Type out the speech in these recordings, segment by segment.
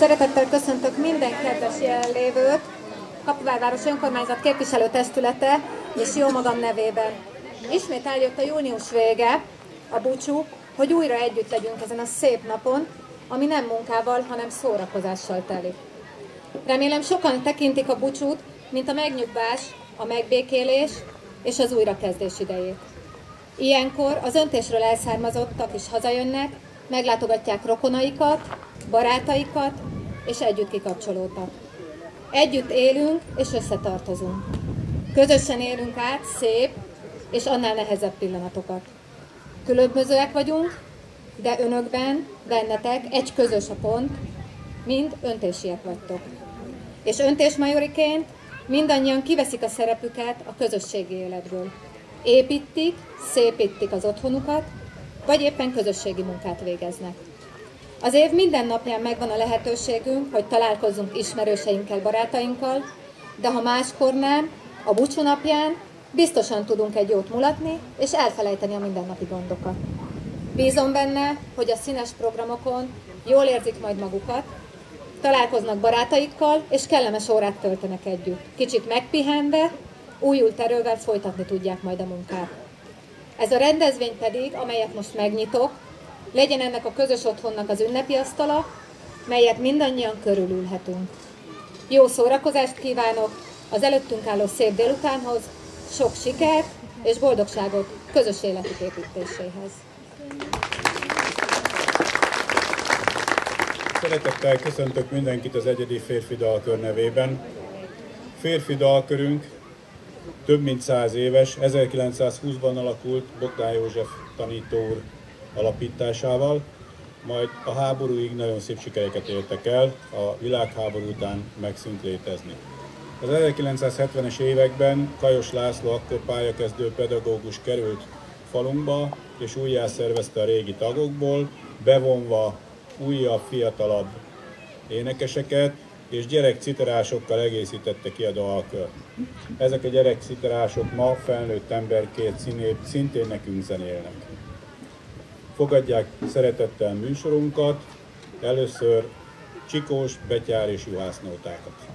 Szeretettel köszöntök minden kedves jelenlévőt, Kapuvárváros Önkormányzat képviselőtestülete és jó magam nevében. Ismét eljött a június vége, a búcsú, hogy újra együtt legyünk ezen a szép napon, ami nem munkával, hanem szórakozással telik. Remélem sokan tekintik a búcsút, mint a megnyugvás, a megbékélés és az újrakezdés idejét. Ilyenkor az öntésről elszármazottak is hazajönnek, meglátogatják rokonaikat, barátaikat, és együtt kikapcsolódtak. Együtt élünk és összetartozunk. Közösen élünk át szép és annál nehezebb pillanatokat. Különbözőek vagyunk, de önökben, bennetek egy közös a pont, mind öntésiek vagytok. És öntésmajoriként mindannyian kiveszik a szerepüket a közösségi életből. Építik, szépítik az otthonukat, vagy éppen közösségi munkát végeznek. Az év minden napján megvan a lehetőségünk, hogy találkozzunk ismerőseinkkel, barátainkkal, de ha máskor nem, a búcsú napján biztosan tudunk egy jót mulatni, és elfelejteni a mindennapi gondokat. Bízom benne, hogy a színes programokon jól érzik majd magukat, találkoznak barátaikkal, és kellemes órát töltenek együtt. Kicsit megpihenve, újult erővel folytatni tudják majd a munkát. Ez a rendezvény pedig, amelyet most megnyitok, legyen ennek a közös otthonnak az ünnepi asztala, melyet mindannyian körülülhetünk. Jó szórakozást kívánok az előttünk álló szép délutánhoz, sok sikert és boldogságot közös életük építéséhez. Szeretettel köszöntök mindenkit az egyedi férfi dalkör nevében. Férfi dalkörünk több mint száz éves, 1920-ban alakult Bogdán József tanító úr alapításával, majd a háborúig nagyon szép sikereket értek el, a világháború után megszűnt létezni. Az 1970-es években Kajos László akkor pályakezdő pedagógus került falunkba, és újjá szervezte a régi tagokból, bevonva újabb, fiatalabb énekeseket, és gyerekciterásokkal egészítette ki a dalkört. Ezek a gyerekciterások ma felnőtt emberként szintén nekünk zenélnek. Fogadják szeretettel műsorunkat, először Csikós, Betyár és Juhász nótákat.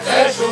serce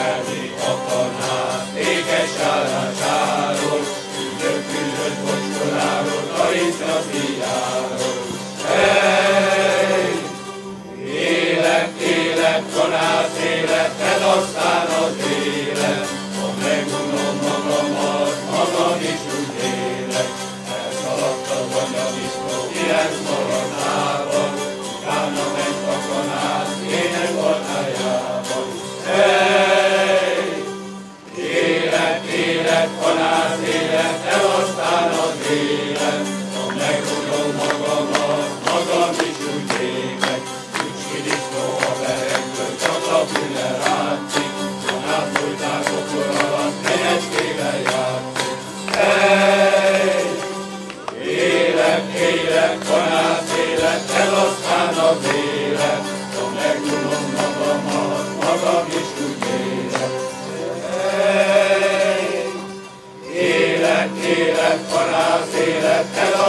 Mary upon us. az élet, te az élet.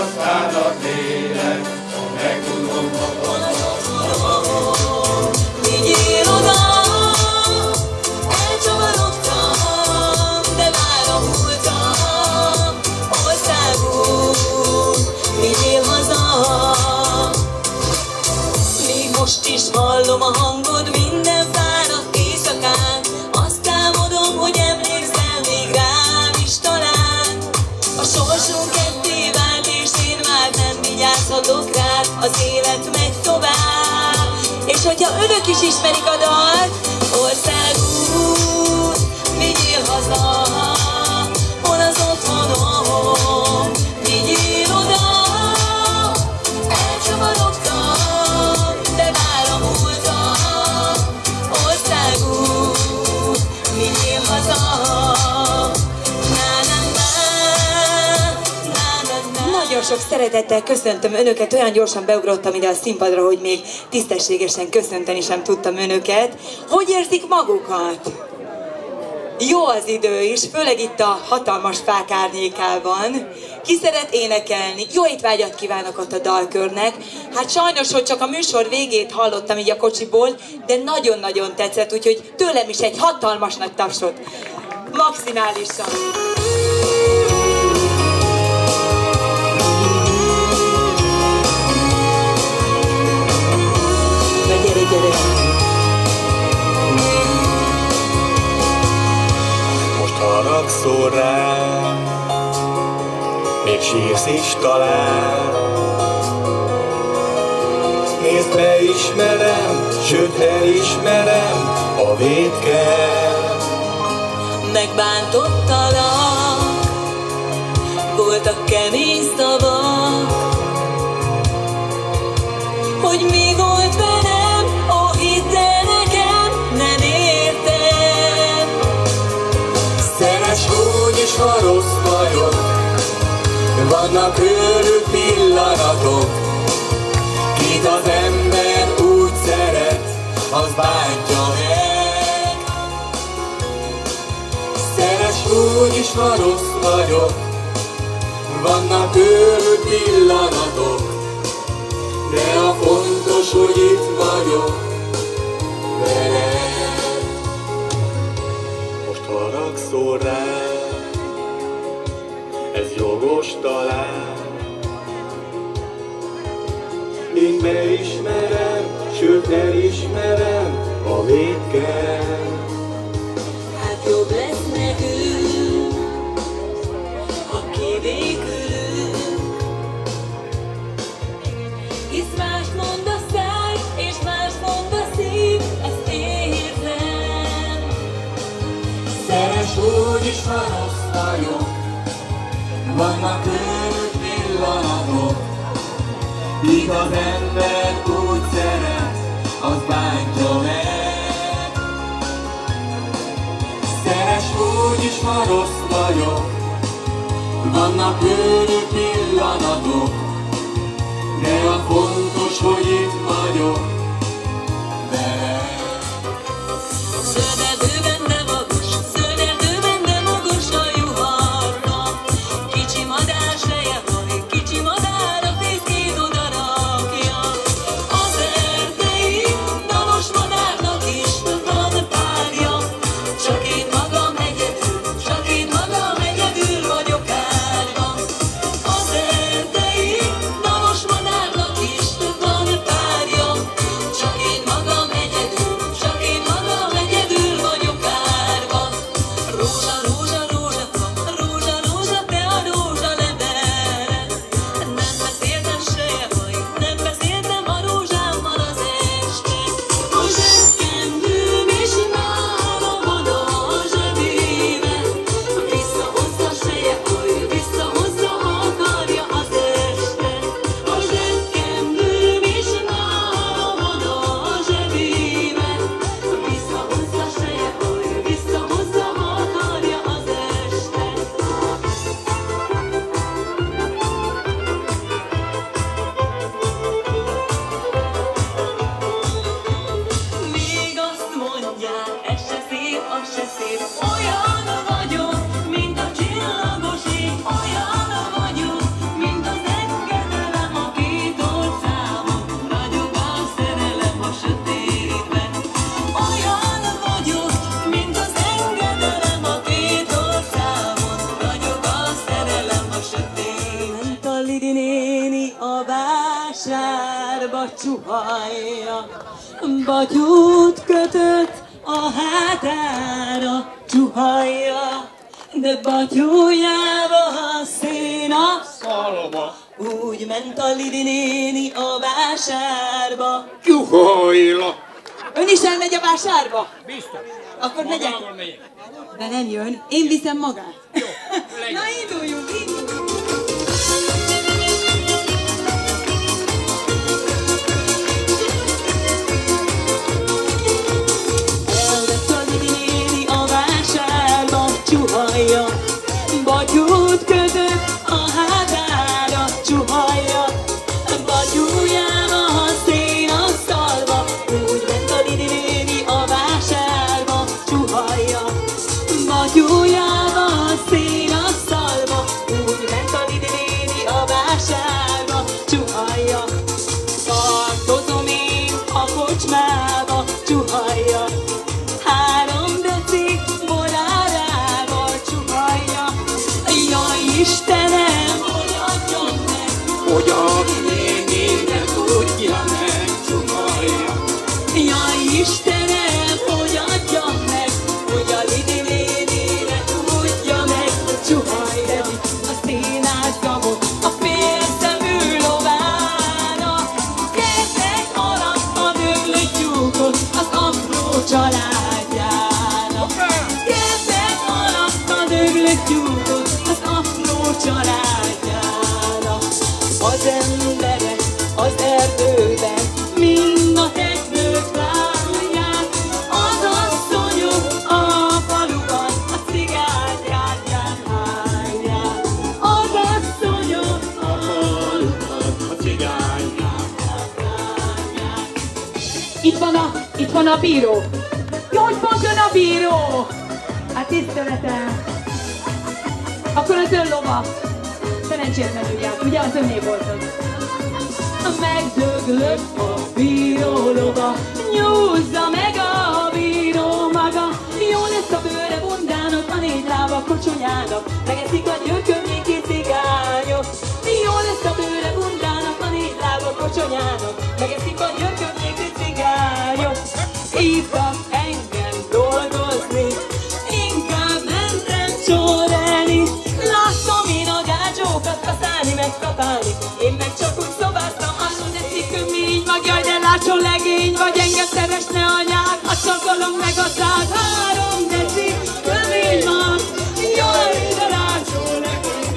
aztán asztának que se espera em cada. Szeretettel köszöntöm Önöket, olyan gyorsan beugrottam ide a színpadra, hogy még tisztességesen köszönteni sem tudtam Önöket. Hogy érzik magukat? Jó az idő is, főleg itt a hatalmas fák árnyékában. Ki szeret énekelni? Jó étvágyat kívánok ott a dalkörnek. Hát sajnos, hogy csak a műsor végét hallottam így a kocsiból, de nagyon-nagyon tetszett, úgyhogy tőlem is egy hatalmas nagy tapsot. Maximálisan. Gyere! Most haragszol rám, még sírsz is talán. Nézd, beismerem, sőt elismerem a védkel. Megbántottalak, voltak kemény ha rossz vagyok, vannak őrült pillanatok, kit az ember úgy szeret, az bántja meg. Szeres úgy is, ha rossz vagyok, vannak őrült pillanatok, de a fontos, hogy itt vagyok, veled. Most haragszol jogos talán. Én beismerem, sőt elismerem a védkel. Hát jobb lesz vannak őrült pillanatok, míg az ember úgy szeret, az bántja meg. Szeres úgy is, ha rossz vagyok, vannak őrült pillanatok, de a fontos, hogy itt vagyok, csuhajja, batyút kötött a hátára csuhajja, de batyújába a szén a szalma. Úgy ment a Lidi néni a vásárba. Juhajla! Ön is elmegy a vásárba? Biztos. Akkor megyek. De nem jön, én viszem magát. legyen. Na induljunk, induljunk. Bíró. Jó, hogy pont a bíró. Hát tiszteletem. Akkor az ön lova. Szerencsétlenül járt, ugye az öné volt az. Megdöglött a bíró lova, nyúzza meg a bíró maga. Jó lesz a bőre bundának, a négy lába kocsonyának, megeszik a gyökömnyéki ha csakolom meg a szád, három deci kömény van, jaj, de látson legény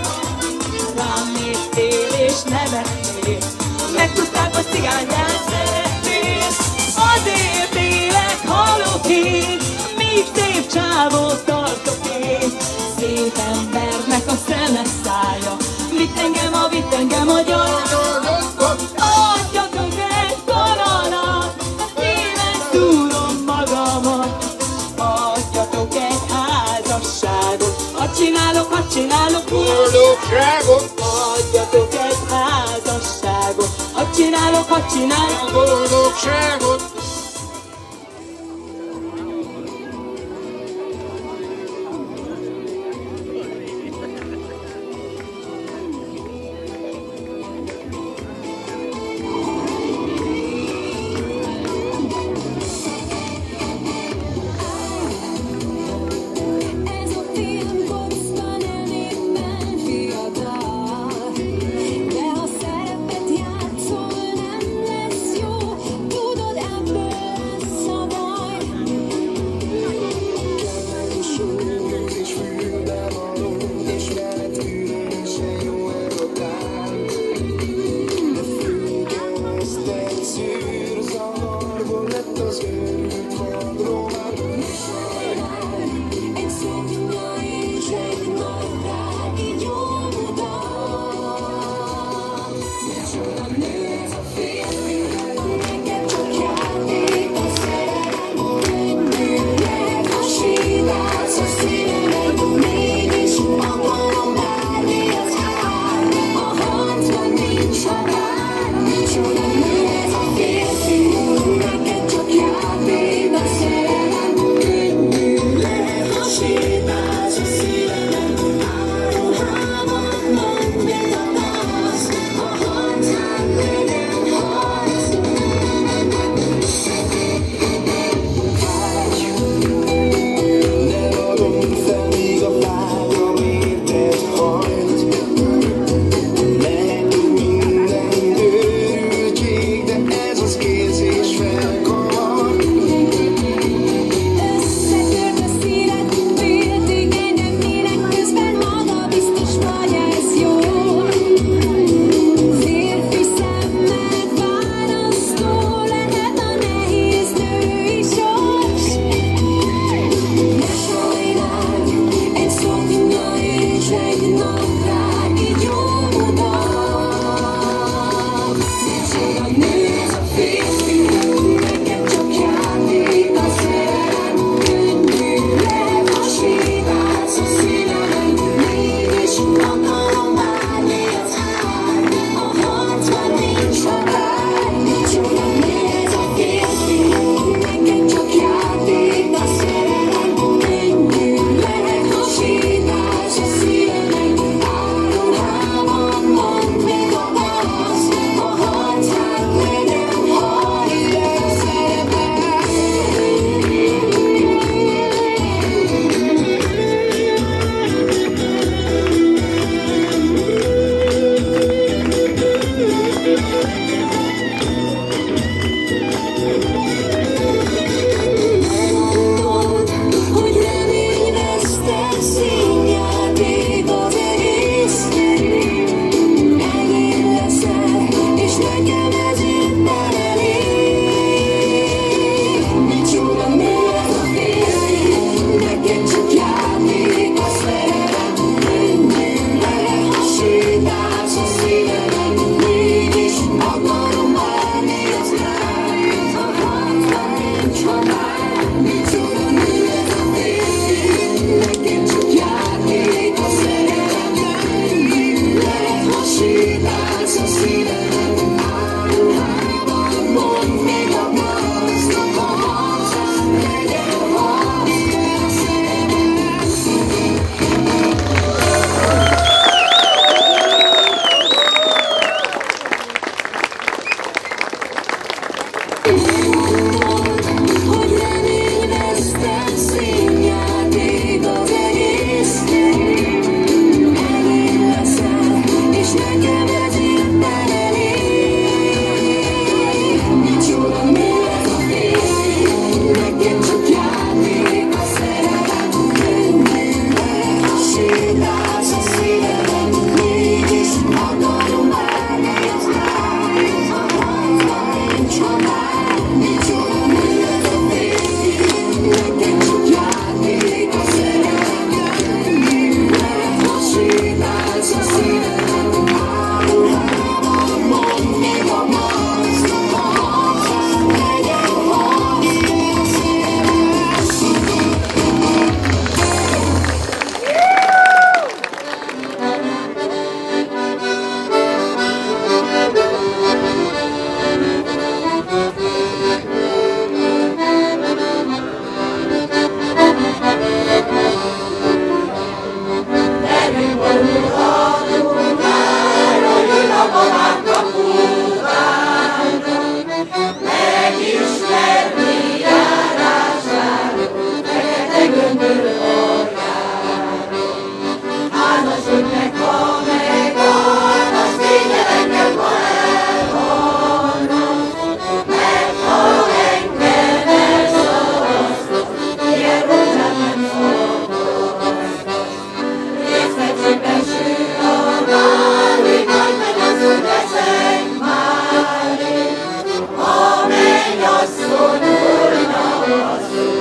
Rám néztél és nevettél, megtudták, hogy cigányát szeretnél, azért élek, halok én, míg szép csávot Boldogságot, Adjatok egy házasságot, hadd csinálok, hadd csinálok, boldogságot.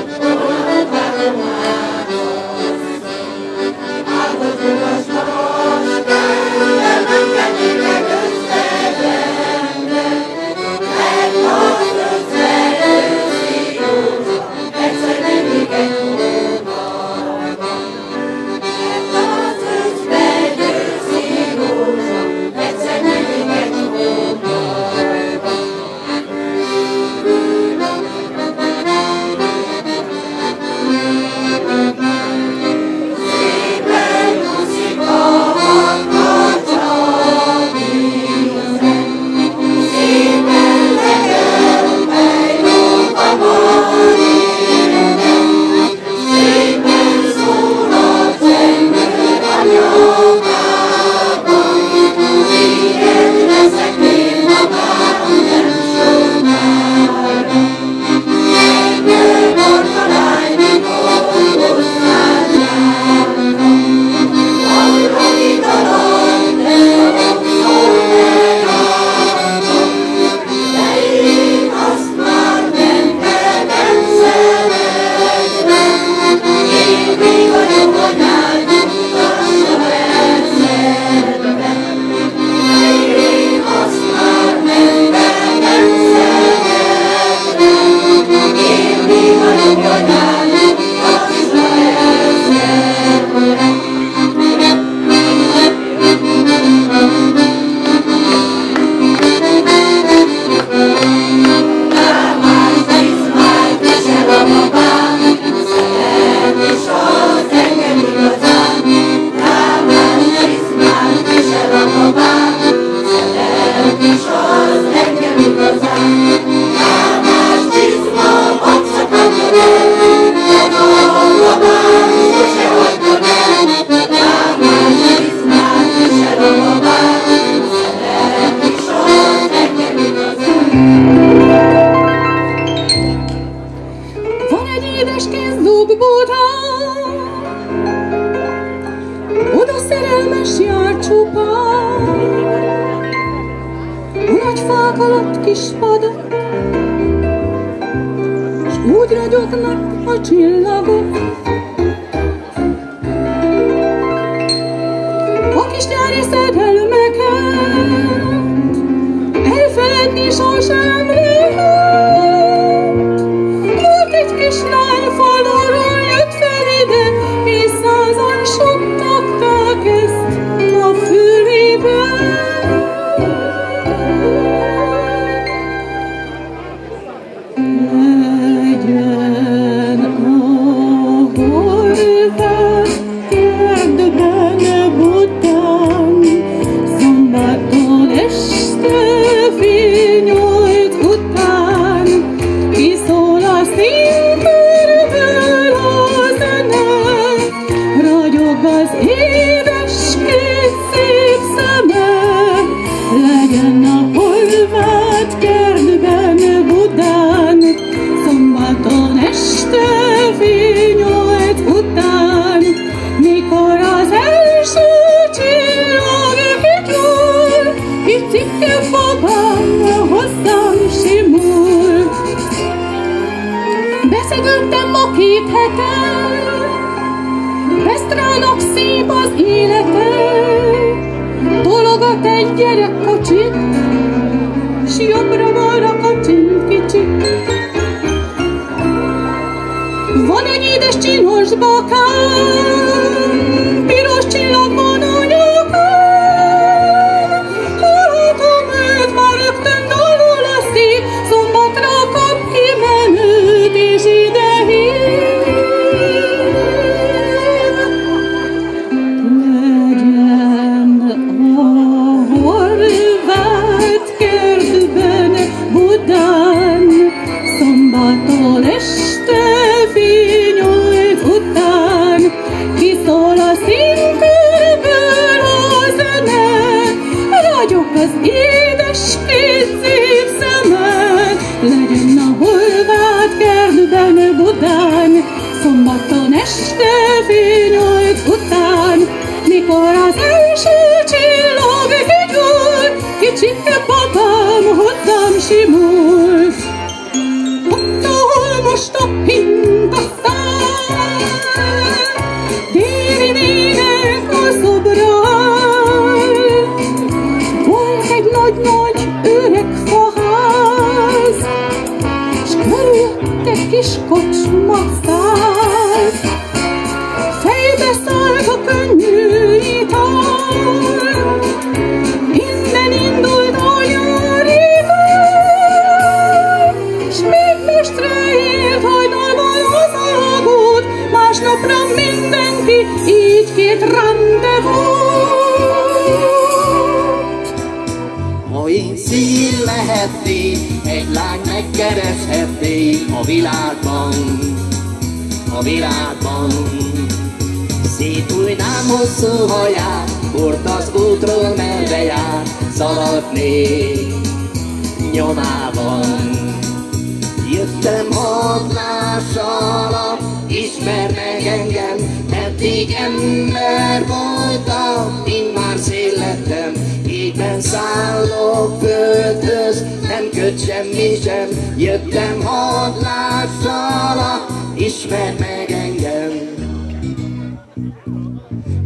Oh, my God. Legyen egy édes Hoje a világban, a világban. Szétújnám hosszú haját, kort az útról merre jár, szaladnék nyomában. Jöttem hadlással, ismer meg engem, eddig ember voltam, én már szél lettem, égben szállok földhöz, nem köt semmi sem, jöttem hadlással, ismer meg engem.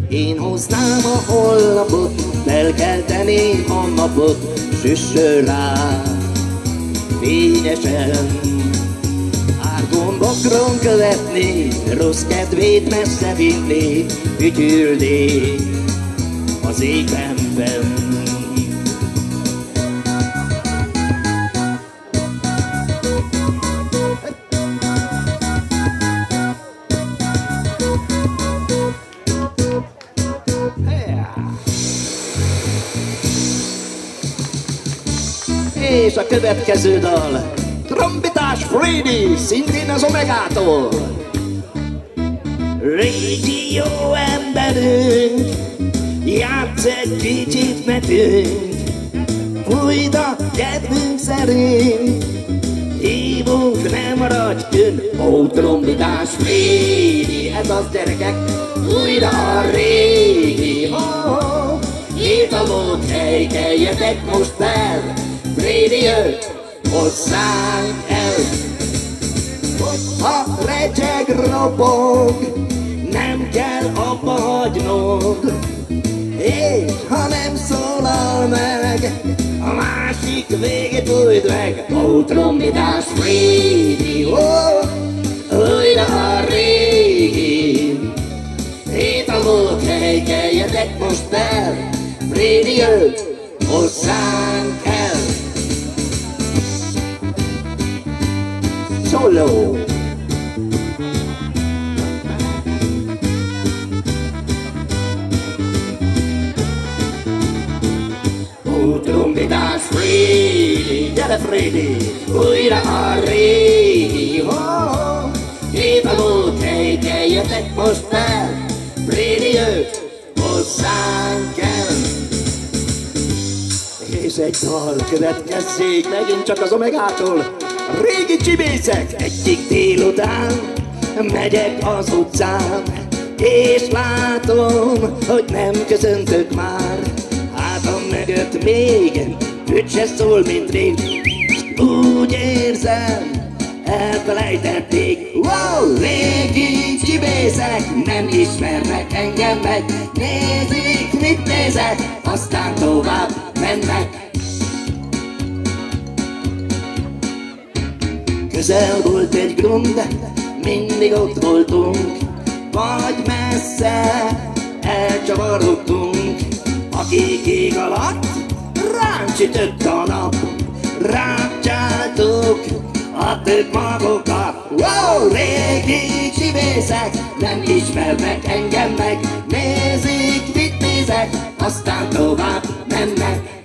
Én hoznám a holnapot, felkelteném a napot, süssön rá, fényesen. Árgon bokron követni, rossz kedvét messze vinni, fütyülni az égben fenn. És a következő dal, trombitás Freddy, szintén az Omegától. Régi jó emberünk, játsz egy kicsit nekünk, fújd a kedvünk szerint, hívunk, nem maradj tűn. Ó, trombitás Freddy, ez az gyerekek, újra a régi, oh, oh, Étalót helykeljetek most fel, Jött hozzánk el. Ha recseg robog, nem kell abba hagynod, és ha nem szólal meg, a másik végét újd meg. Ó, trombitás Frédi, ó, újra a régi. Étalót helykeljetek most fel, Frédi jött hozzánk el. Solo. Ó, trombitás Frédi, gyere Frédi, újra a régi, oh, Étalót helykeljetek most fel, Frédi jött hozzánk el. És egy dal következzék megint csak az Omegától. Régi csibészek, egyik délután megyek az utcán, és látom, hogy nem köszöntök már. Hátam mögött még öt se szól, mint rég. Úgy érzem, elfelejtették. Wow, régi csibészek, nem ismernek engem meg. Nézik, mit nézek, aztán Közel volt egy grund, mindig ott voltunk, vagy messze elcsavarodtunk. Akik ég alatt ránk sütött a nap, ránk csáltuk a több magokat. Wow, régi csibészek, nem ismernek engem meg, nézik, mit nézek, aztán tovább mennek.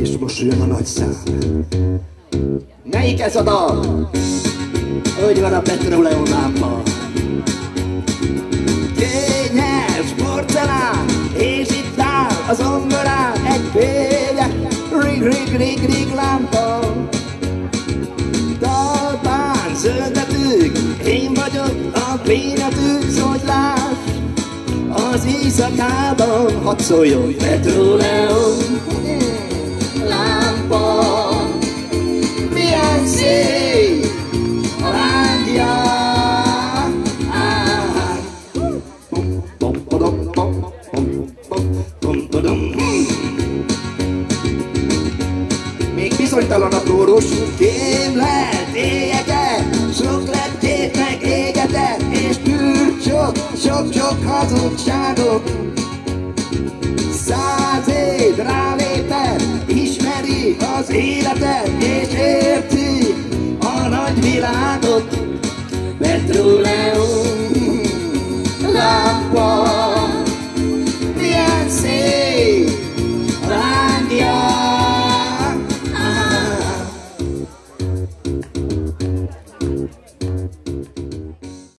És most jön a nagy szám. Melyik ez a dal? Hogy van a petróleum lámpa? Kényes porcelán, és itt áll az zongorán egy félje, rig, rig, rig, rig lámpa. Talpán zöldetűk, én vagyok a bénetűk, hogy láss, az éjszakában hadd szóljon petróleum lámpa. Csak, csak hazugságok Száz év ráléted Ismeri az életet És érti a nagyvilágot Petróleum.